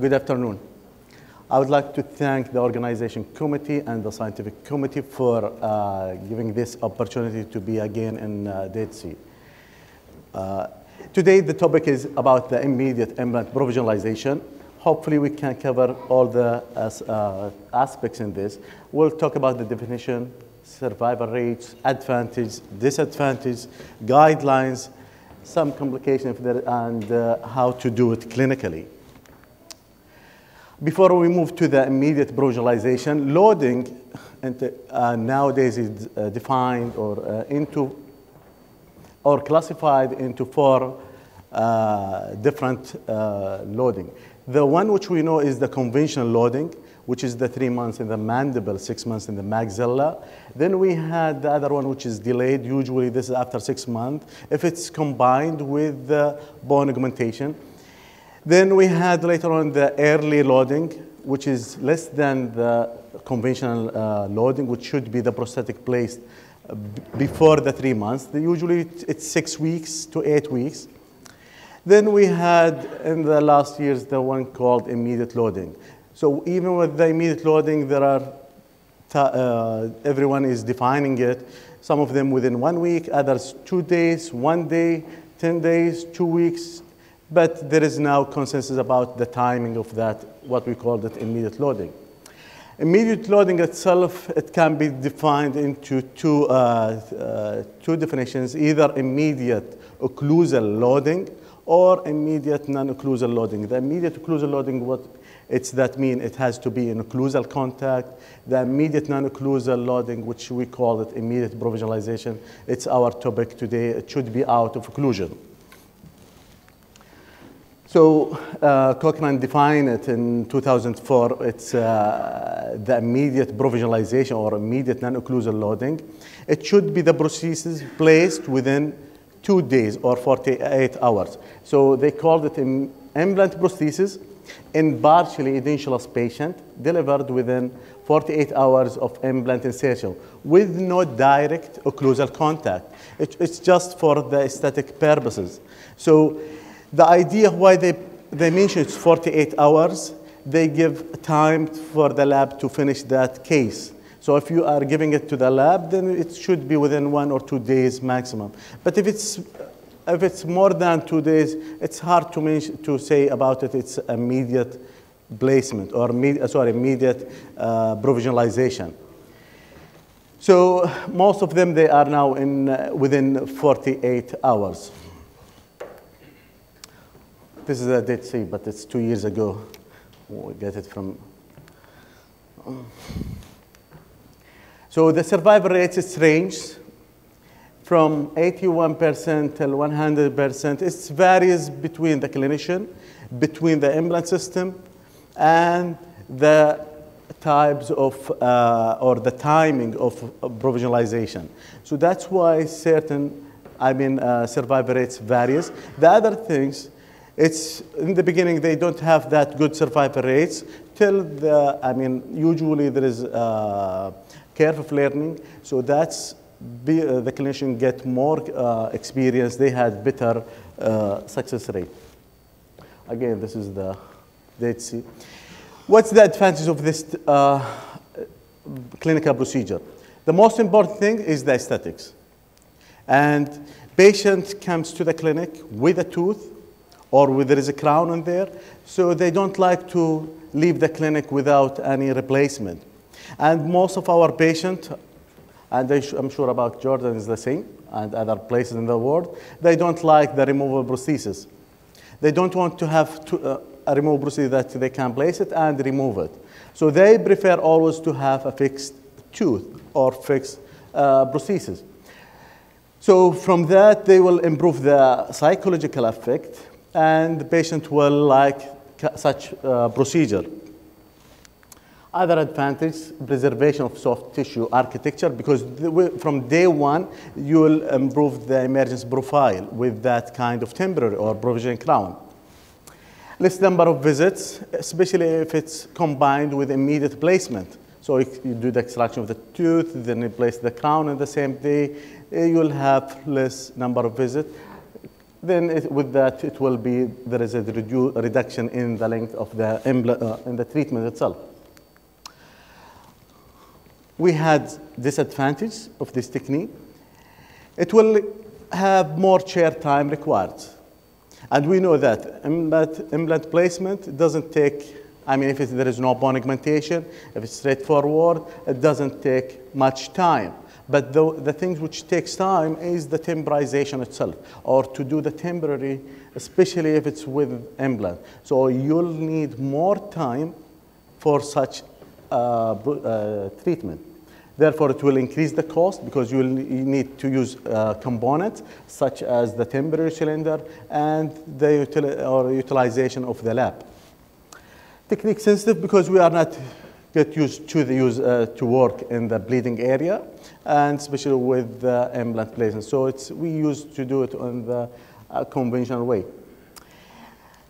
Good afternoon. I would like to thank the organization committee and the scientific committee for uh, giving this opportunity to be again in uh, Dead Sea. Uh, today the topic is about the immediate implant provisionalization. Hopefully we can cover all the uh, aspects in this. We'll talk about the definition, survival rates, advantage, disadvantage, guidelines, some complications and uh, how to do it clinically. Before we move to the immediate provisionalization, loading uh, nowadays is uh, defined or uh, into or classified into four uh, different uh, loading. The one which we know is the conventional loading, which is the three months in the mandible, six months in the maxilla. Then we had the other one, which is delayed. Usually this is after six months, if it's combined with bone augmentation. Then we had later on the early loading, which is less than the conventional uh, loading, which should be the prosthetic placed uh, before the three months. Usually it's six weeks to eight weeks. Then we had in the last years the one called immediate loading. So even with the immediate loading, there are uh, everyone is defining it. Some of them within one week, others two days, one day, 10 days, two weeks. But there is now consensus about the timing of that, what we call that immediate loading. Immediate loading itself, it can be defined into two, uh, uh, two definitions, either immediate occlusal loading or immediate non-occlusal loading. The immediate occlusal loading, what it's that mean it has to be in occlusal contact. The immediate non-occlusal loading, which we call it immediate provisionalization, it's our topic today. It should be out of occlusion. So uh, Cochrane defined it in 2004. It's uh, the immediate provisionalization or immediate non-occlusal loading. It should be the prosthesis placed within two days or 48 hours. So they called it an implant prosthesis in partially edentulous patient delivered within 48 hours of implant insertion with no direct occlusal contact. It, it's just for the aesthetic purposes. So the idea why they, they mention it's 48 hours, they give time for the lab to finish that case. So if you are giving it to the lab, then it should be within one or two days maximum. But if it's if it's more than two days, it's hard to, mention, to say about it. It's immediate placement or sorry, immediate uh, provisionalization. So most of them, they are now in uh, within 48 hours. This is a Dead Sea, but it's two years ago. We get it from. So the survival rates is range from 81% till 100%. It varies between the clinician, between the implant system, and the types of, uh, or the timing of provisionalization. So that's why certain, I mean, uh, survival rates varies. The other things, it's in the beginning they don't have that good survival rates till the, I mean, usually there is uh, curve of learning. So that's be, uh, the clinician get more uh, experience, they had better uh, success rate. Again, this is the Dead. What's the advantage of this uh, clinical procedure? The most important thing is the aesthetics. And patient comes to the clinic with a tooth or there is a crown on there, so they don't like to leave the clinic without any replacement. And most of our patients and I'm sure about Jordan is the same, and other places in the world, they don't like the removable prosthesis. They don't want to have to, uh, a removable prosthesis that they can place it and remove it. So they prefer always to have a fixed tooth or fixed uh, prosthesis. So from that, they will improve the psychological effect, and the patient will like such uh, procedure. Other advantage, preservation of soft tissue architecture, because from day one, you will improve the emergence profile with that kind of temporary or provision crown. Less number of visits, especially if it's combined with immediate placement. So if you do the extraction of the tooth, then you place the crown in the same day, you'll have less number of visits. Then it, with that it will be, there is a redu reduction in the length of the, uh, in the treatment itself. We had disadvantage of this technique. It will have more chair time required. And we know that implant, implant placement doesn't take, I mean, if there is no bone augmentation, if it's straightforward, it doesn't take much time. But the, the things which takes time is the temporization itself, or to do the temporary, especially if it's with implant. So you'll need more time for such uh, uh, treatment. Therefore, it will increase the cost because you will need to use uh, components such as the temporary cylinder and the util or utilization of the lab. Technique sensitive because we are not get used to the use uh, to work in the bleeding area and especially with the implant placement. So it's, we used to do it in the uh, conventional way.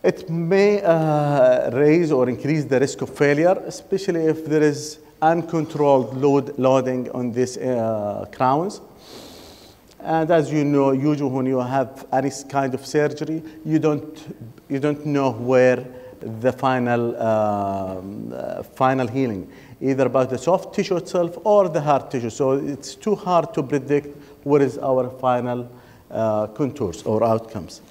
It may uh, raise or increase the risk of failure, especially if there is uncontrolled load, loading on these uh, crowns. And as you know, usually when you have any kind of surgery, you don't, you don't know where the final, um, uh, final healing, either about the soft tissue itself or the hard tissue. So it's too hard to predict what is our final uh, contours or outcomes.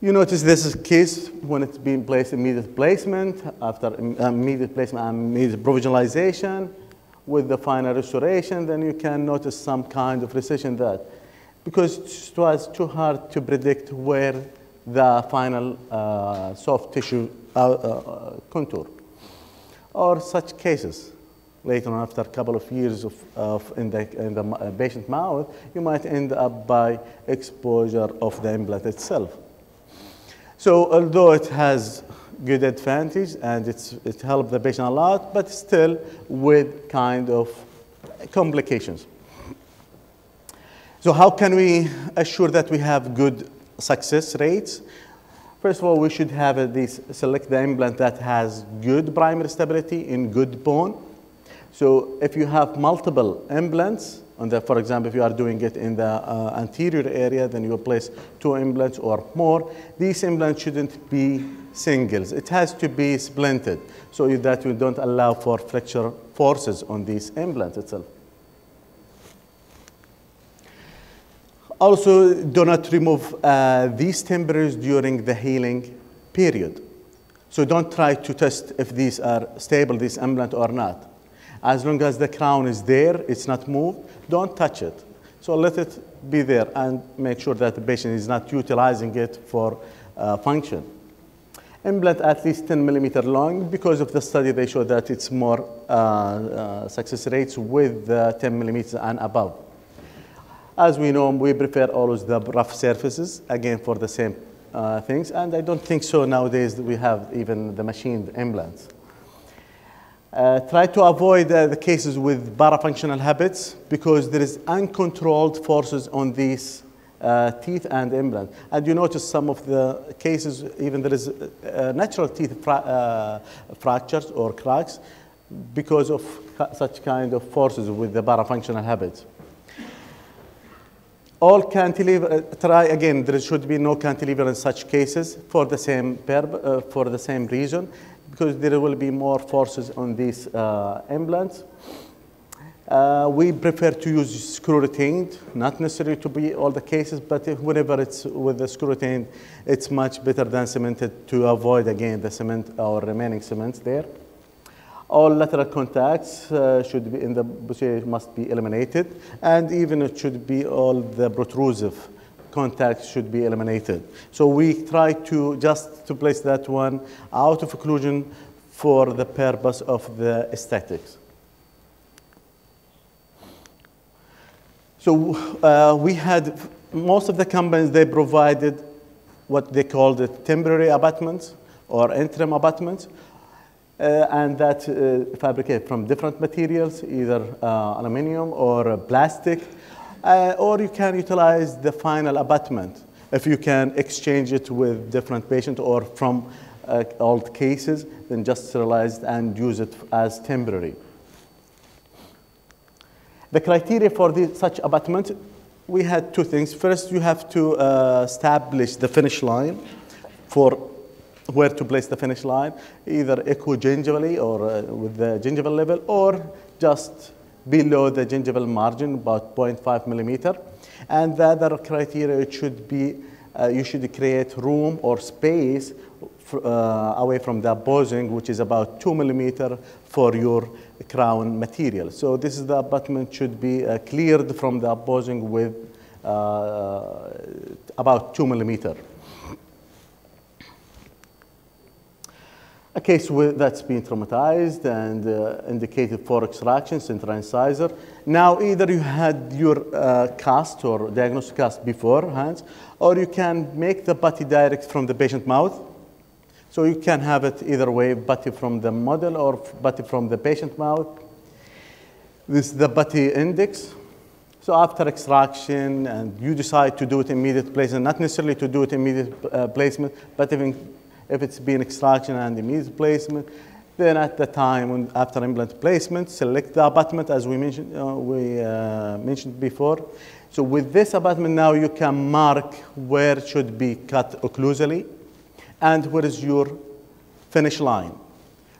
You notice this is case when it's being placed immediate placement, after immediate placement immediate provisionalization with the final restoration, then you can notice some kind of recession there. Because it was too hard to predict where the final uh, soft tissue uh, uh, contour. Or such cases. Later on, after a couple of years of, of in, the, in the uh, patient mouth, you might end up by exposure of the implant itself. So although it has good advantage and it's, it helped the patient a lot, but still with kind of complications. So how can we assure that we have good success rates? First of all, we should have this, select the implant that has good primary stability in good bone. So if you have multiple implants, the, for example, if you are doing it in the uh, anterior area, then you place two implants or more. These implants shouldn't be singles. It has to be splinted so that you don't allow for flexure forces on these implants itself. Also, do not remove uh, these timbers during the healing period. So don't try to test if these are stable, this implant or not. As long as the crown is there, it's not moved, don't touch it. So let it be there and make sure that the patient is not utilizing it for uh, function. Implant at least 10 millimeter long because of the study they show that it's more uh, uh, success rates with 10 millimeters and above. As we know, we prefer always the rough surfaces, again for the same uh, things. And I don't think so nowadays we have even the machined implants. Uh, try to avoid uh, the cases with parafunctional habits because there is uncontrolled forces on these uh, teeth and implant. And you notice some of the cases, even there is uh, natural teeth fra uh, fractures or cracks because of such kind of forces with the parafunctional habits. All cantilever, uh, try again, there should be no cantilever in such cases for the same, for the same reason because there will be more forces on these uh, implants. Uh, we prefer to use screw retained, not necessarily to be all the cases, but whenever it's with the screw retained, it's much better than cemented to avoid again the cement or remaining cements there. All lateral contacts uh, should be in the must be eliminated, and even it should be all the protrusive contacts should be eliminated. So we try to just to place that one out of occlusion for the purpose of the aesthetics. So uh, we had, most of the companies, they provided what they called the temporary abutments or interim abutments, and that uh, fabricated from different materials, either uh, aluminum or plastic, uh, or you can utilize the final abutment if you can exchange it with different patients or from uh, old cases, then just sterilize and use it as temporary. The criteria for the, such abutment we had two things. First, you have to uh, establish the finish line for where to place the finish line, either equigingivally or uh, with the gingival level, or just below the gingival margin, about 0.5 millimeter. And the other criteria, it should be, uh, you should create room or space uh, away from the opposing, which is about two millimeter for your crown material. So this is the abutment should be uh, cleared from the opposing with uh, about two millimeter. A case with, that's been traumatized and uh, indicated for extraction, incisor. Now, either you had your uh, cast or diagnostic cast beforehand, or you can make the putty direct from the patient mouth. So you can have it either way, putty from the model or putty from the patient mouth. This is the putty index. So after extraction, and you decide to do it immediate placement, not necessarily to do it immediate uh, placement, but even if it's been extraction and immediate placement, then at the time when, after implant placement, select the abutment as we mentioned, uh, we, uh, mentioned before. So with this abutment now you can mark where it should be cut occlusally and where is your finish line.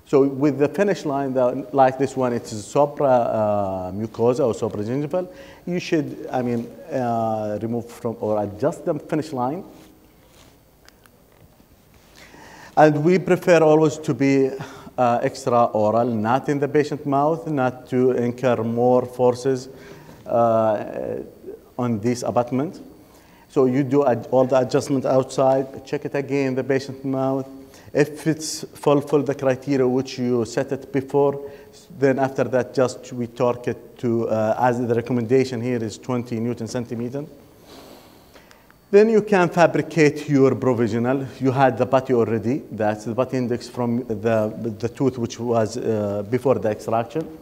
So with the finish line, the, like this one, it's supra uh, mucosa or supra gingival. You should, I mean, uh, remove from or adjust the finish line and we prefer always to be uh, extra oral, not in the patient mouth, not to incur more forces uh, on this abutment. So you do all the adjustment outside, check it again in the patient mouth. If it's fulfill the criteria which you set it before, then after that just we torque it to, uh, as the recommendation here is 20 Newton centimeter. Then you can fabricate your provisional. You had the putty already. That's the putty index from the, the tooth which was uh, before the extraction.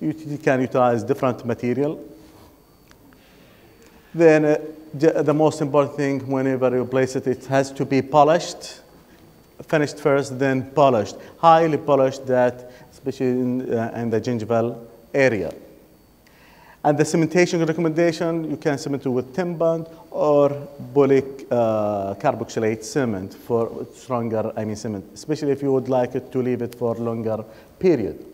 You, you, can utilize different material. Then uh, the most important thing whenever you place it, it has to be polished, finished first, then polished. Highly polished that, especially in, uh, in the gingival area. And the cementation recommendation, you can cement it with Temp Bond or poly uh, carboxylate cement for stronger, I mean cement, especially if you would like it to leave it for longer period.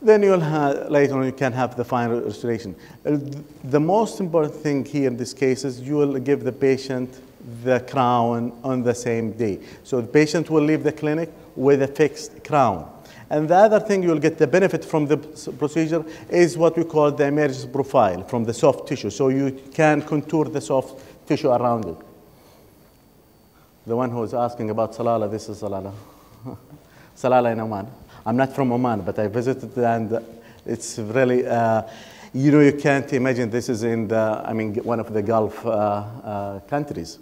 Then you'll have, later on you can have the final restoration. Uh, the most important thing here in this case is you will give the patient the crown on the same day. So the patient will leave the clinic with a fixed crown. And the other thing you'll get the benefit from the procedure is what we call the emergence profile from the soft tissue. So you can contour the soft tissue around it. The one who is asking about Salalah, this is Salalah. Salalah in Oman. I'm not from Oman, but I visited and it's really, uh, you know, you can't imagine this is in the, I mean, one of the Gulf uh, uh, countries.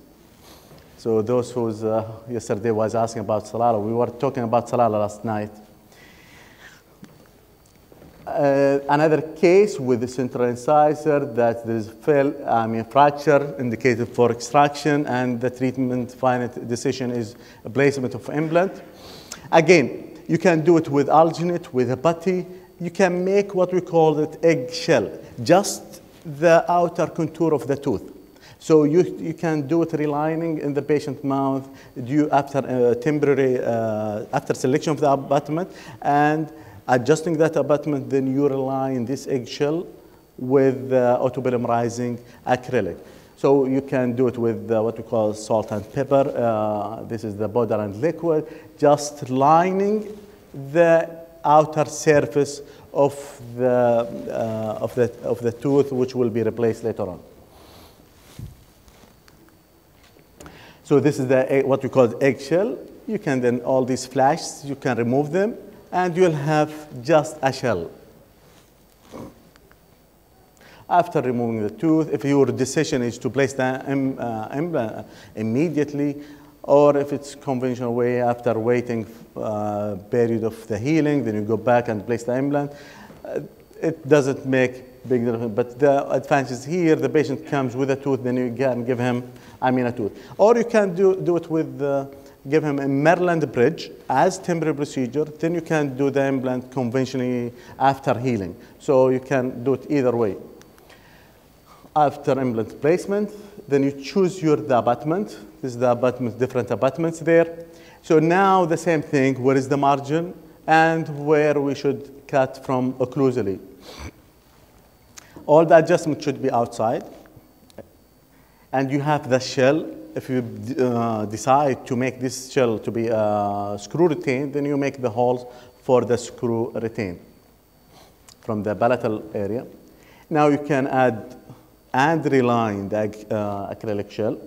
So those who uh, yesterday was asking about Salalah, we were talking about Salalah last night. Uh, another case with the central incisor that there is fail, I mean, fracture indicated for extraction and the treatment final decision is a placement of implant. Again, you can do it with alginate, with a putty. You can make what we call it eggshell, just the outer contour of the tooth. So you, you can do it relining in the patient mouth due after uh, temporary, uh, after selection of the abutment and Adjusting that abutment, then you align this eggshell with uh, autopolymerizing acrylic. So you can do it with uh, what we call salt and pepper. Uh, this is the powder and liquid, just lining the outer surface of the, uh, of, the, of the tooth, which will be replaced later on. So this is the, what we call eggshell. You can then, all these flashes, you can remove them and you'll have just a shell. After removing the tooth, if your decision is to place the implant uh, immediately, or if it's conventional way after waiting uh, period of the healing, then you go back and place the implant. Uh, it doesn't make big difference. But the advantage is here, the patient comes with a tooth, then you can give him, I mean, a tooth. Or you can do, do it with the give him a Maryland bridge as temporary procedure, then you can do the implant conventionally after healing. So you can do it either way. after implant placement, then you choose your the abutment. This is the abutment, different abutments there. So now the same thing, where is the margin and where we should cut from occlusally. All the adjustment should be outside. And you have the shell. If you uh, decide to make this shell to be uh, screw retained, then you make the holes for the screw retained from the palatal area. Now you can add and reline the uh, acrylic shell.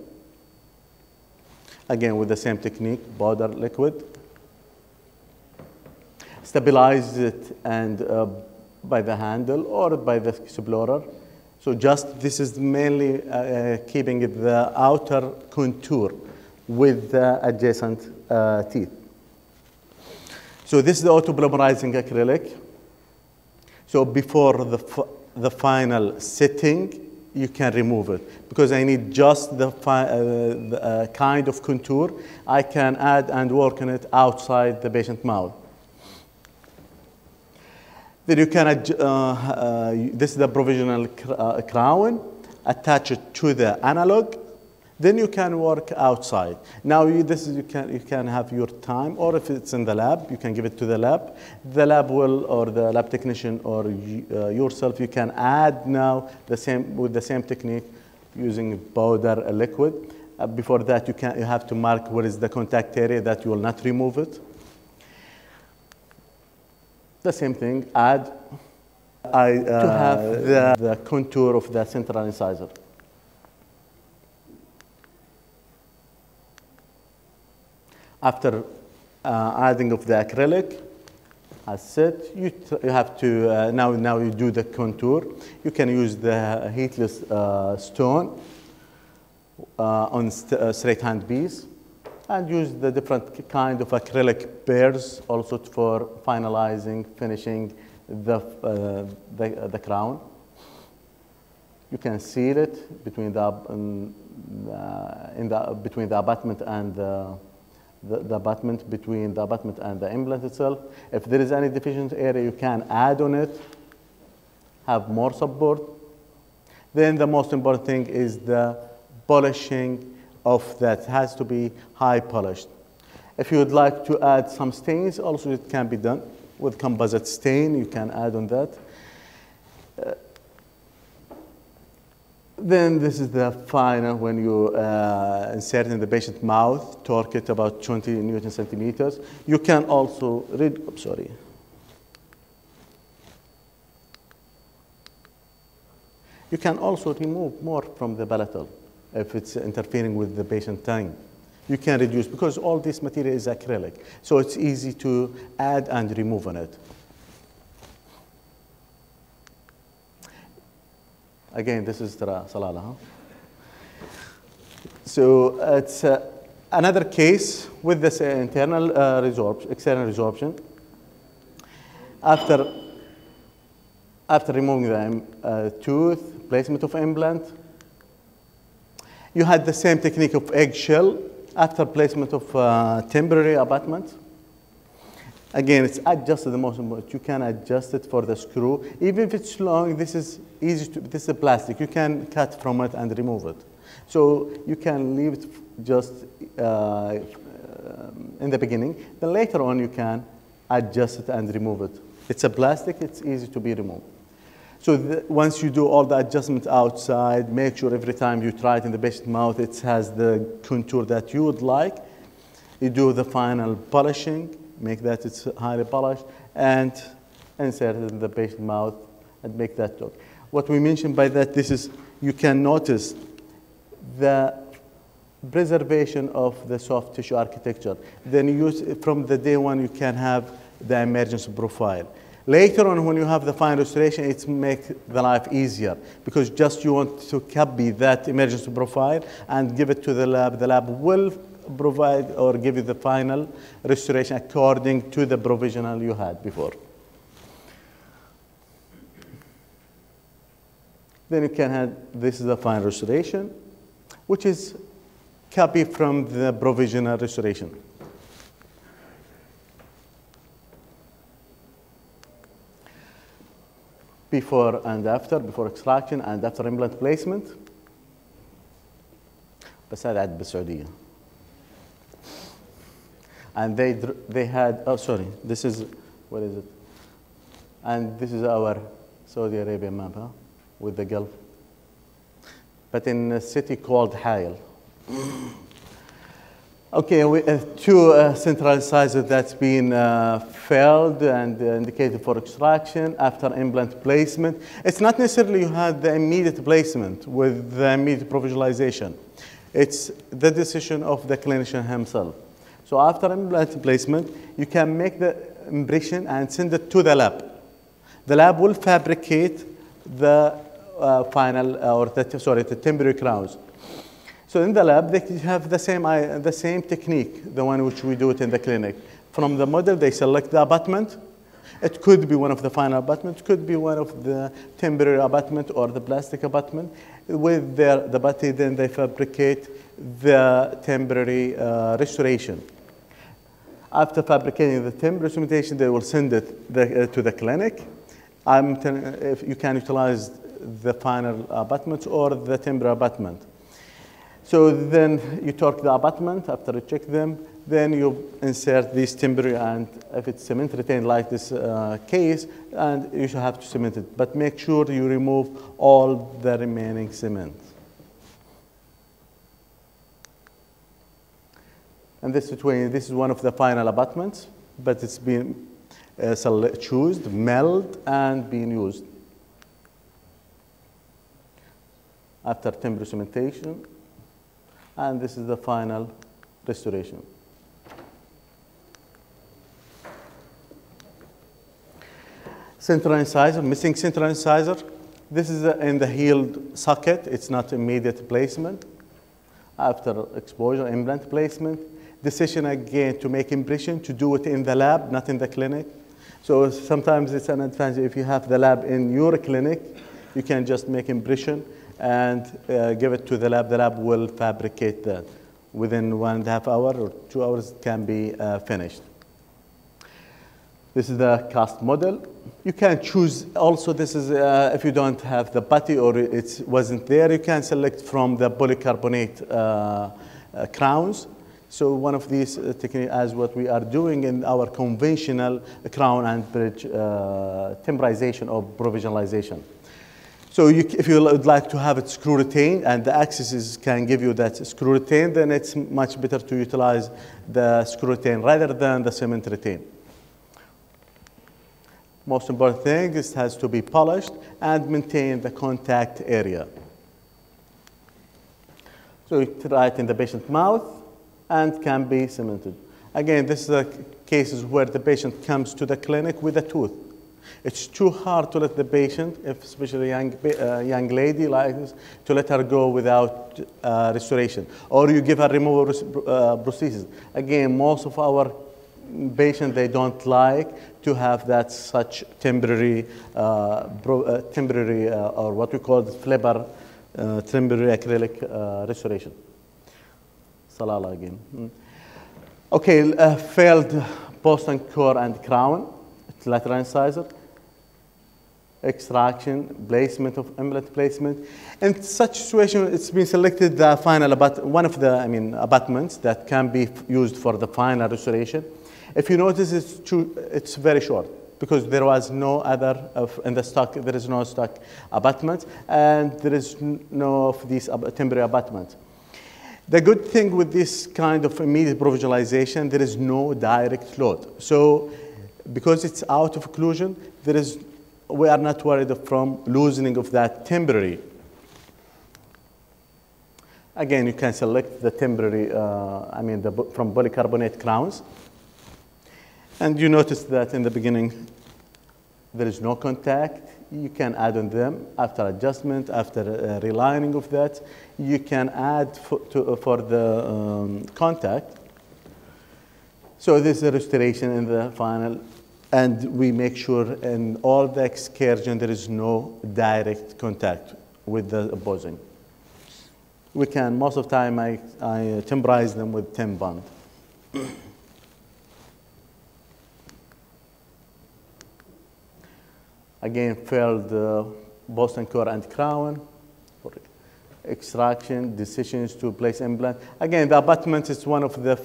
Again, with the same technique, powder liquid. Stabilize it and uh, by the handle or by the explorer. So just this is mainly uh, uh keeping the outer contour with the adjacent uh, teeth. So this is the auto-polymerizing acrylic. So before the, the final setting, you can remove it. Because I need just the, uh, the uh, kind of contour, I can add and work on it outside the patient mouth. Then you can, uh, uh, this is the provisional cr uh, crown, attach it to the analog, then you can work outside. Now you, this is, you, can, you can have your time, or if it's in the lab, you can give it to the lab. The lab will, or the lab technician, or uh, yourself, you can add now the same, with the same technique using powder, a liquid. Uh, before that, you, can, you have to mark where is the contact area that you will not remove it. The same thing, add I, uh, to have the, the contour of the central incisor. After uh, adding of the acrylic, as said, you, you have to, uh, now, now you do the contour. You can use the heatless uh, stone uh, on st uh, straight hand piece and use the different kind of acrylic pairs also for finalizing, finishing the, uh, the, the, crown. You can seal it between the, um, in the, between the abutment and the the, the, abutment between the abutment and the implant itself. If there is any deficient area, you can add on it, have more support. Then the most important thing is the polishing of that has to be high polished. If you would like to add some stains, also it can be done with composite stain, you can add on that. Uh, then this is the final when you uh, insert in the patient mouth, torque it about 20 newton centimeters. You can also read, oh, sorry. You can also remove more from the palatal if it's interfering with the patient tongue. You can reduce because all this material is acrylic. So it's easy to add and remove on it. Again, this is Tara Salalah. Huh? So it's uh, another case with this internal uh, resorption, external resorption. After, after removing the uh, tooth, placement of implant, you had the same technique of eggshell after placement of uh, temporary abutment. Again, it's adjusted the most important. You can adjust it for the screw. Even if it's long, this is easy to, this is a plastic. You can cut from it and remove it. So you can leave it just uh, in the beginning. Then later on, you can adjust it and remove it. It's a plastic, it's easy to be removed. So the, once you do all the adjustments outside, make sure every time you try it in the patient mouth, it has the contour that you would like. You do the final polishing, make that it's highly polished, and insert it in the patient mouth and make that torque. What we mentioned by that, this is, you can notice the preservation of the soft tissue architecture. Then use, from the day one, you can have the emergence profile. Later on, when you have the fine restoration, it makes the life easier because just you want to copy that emergency profile and give it to the lab. The lab will provide or give you the final restoration according to the provisional you had before. Then you can have, this is the final restoration, which is copy from the provisional restoration. before and after, before extraction and after implant placement. بس هذا عاد بالسعودية. And they, dr- they had, oh, sorry, this is, what is it? And this is our Saudi Arabia map, huh? With the Gulf. But in a city called Hail. Okay, we, uh, two uh, central incisors that's been uh, failed and uh, indicated for extraction after implant placement. It's not necessarily you had the immediate placement with the immediate provisionalization. It's the decision of the clinician himself. So after implant placement, you can make the impression and send it to the lab. The lab will fabricate the uh, final, or the, sorry, the temporary crowns. So in the lab, they have the same, the same technique, the one which we do it in the clinic. From the model, they select the abutment. It could be one of the final abutments, could be one of the temporary abutment or the plastic abutment. With their, the body, then they fabricate the temporary uh, restoration. After fabricating the temporary instrumentation, they will send it the, uh, to the clinic. I'm if you can utilize the final abutment or the temporary abutment. So then you torque the abutment after you check them. Then you insert this temporary and if it's cement retained like this uh, case, and you should have to cement it. But make sure you remove all the remaining cement. And this is, this is one of the final abutments, but it's been uh, chosen, milled, and being used. After temporary cementation, and this is the final restoration. Central incisor, missing central incisor. This is in the healed socket. It's not immediate placement. After exposure, implant placement. Decision again to make impression, to do it in the lab, not in the clinic. So sometimes it's an advantage if you have the lab in your clinic, you can just make impression and uh, give it to the lab. The lab will fabricate that. Within one and a half hour or two hours, it can be uh, finished. This is the cast model. You can choose also, this is uh, if you don't have the putty or it wasn't there, you can select from the polycarbonate uh, uh, crowns. So one of these uh, techniques as what we are doing in our conventional crown and bridge temporization or provisionalization. So you, if you would like to have it screw retained and the axes can give you that screw retained, then it's much better to utilize the screw retained rather than the cement retained. Most important thing is it has to be polished and maintain the contact area. So you try it in the patient's mouth and can be cemented. Again, this is the cases where the patient comes to the clinic with a tooth. It's too hard to let the patient, especially a young, uh, young lady like this, to let her go without uh, restoration. Or you give her removal res- uh, prosthesis. Again, most of our patients, they don't like to have that such temporary, uh, uh, temporary uh, or what we call the flipper, uh, temporary acrylic restoration. Salalah again. Mm. Okay, failed post and core and crown, lateral incisor, extraction, placement of implant placement. In such situation, it's been selected the final abut- one of the I mean abutments that can be used for the final restoration. If you notice, it's, too, it's very short because there was no other of, in the stock. There is no stock abutment, and there is no of these ab- temporary abutments. The good thing with this kind of immediate provisionalization, there is no direct load. So because it's out of occlusion, there is, we are not worried from loosening of that temporary. Again, you can select the temporary, uh, I mean, the, from polycarbonate crowns. And you notice that in the beginning, there is no contact. You can add on them after adjustment, after uh, relining of that. You can add for, to, uh, for the um, contact. So this is a restoration in the final. And we make sure in all the excursion there is no direct contact with the opposing. We can, most of the time, I, I temporize them with Temp Bond. Again, failed uh, post and core and crown for extraction, decisions to place implant. Again, the abutment is one of the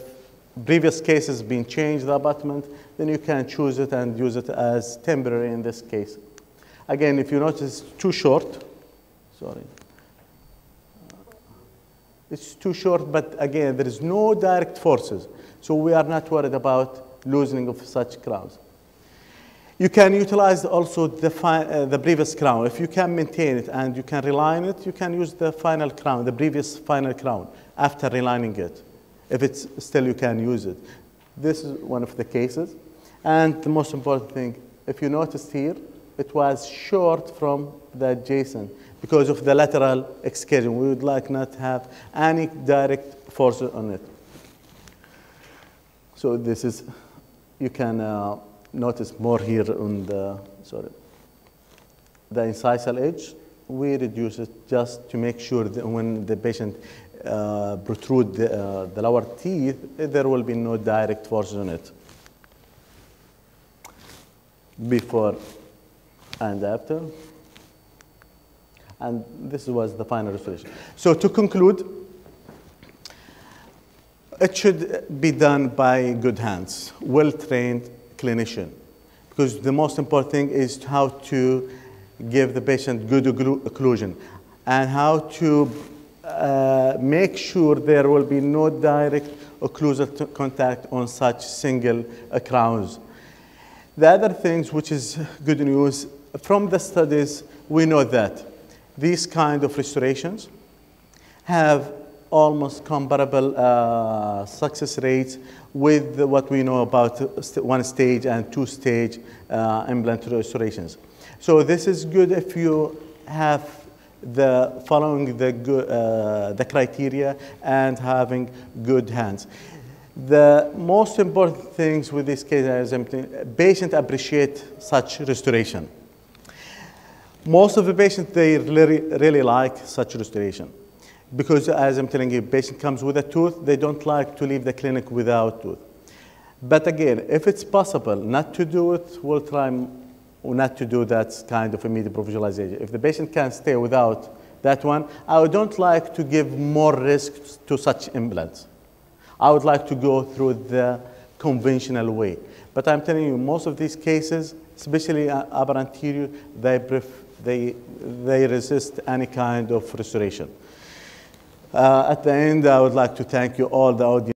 previous cases been changed, the abutment, then you can choose it and use it as temporary in this case. Again, if you notice it's too short, sorry, it's too short, but again, there is no direct forces. So we are not worried about loosening of such crowns. You can utilize also the, uh, the previous crown. If you can maintain it and you can reline it, you can use the final crown, the previous final crown, after relining it. If it's still, you can use it. This is one of the cases. And the most important thing, if you noticed here, it was short from the adjacent because of the lateral excursion. We would like not to have any direct force on it. So this is, you can uh, notice more here on the, sorry, the incisal edge. We reduce it just to make sure that when the patient uh, protrude the, uh, the lower teeth, there will be no direct force on it. Before and after. And this was the final restoration. So to conclude, it should be done by good hands, well-trained clinician. Because the most important thing is how to give the patient good occlusion and how to uh, make sure there will be no direct occlusal contact on such single uh, crowns. The other things, which is good news, from the studies, we know that these kind of restorations have almost comparable uh, success rates with what we know about one stage and two stage uh, implant restorations. So this is good if you have the following the, uh, the criteria and having good hands. The most important things with this case is patient appreciate such restoration. Most of the patients, they really, really like such restoration. Because as I'm telling you, patient comes with a tooth, they don't like to leave the clinic without tooth. But again, if it's possible not to do it, we'll try not to do that kind of immediate provisualization. If the patient can stay without that one, I don't like to give more risk to such implants. I would like to go through the conventional way. But I'm telling you, most of these cases, especially upper anterior, they, they, they resist any kind of restoration. Uh, at the end, I would like to thank you all, the audience.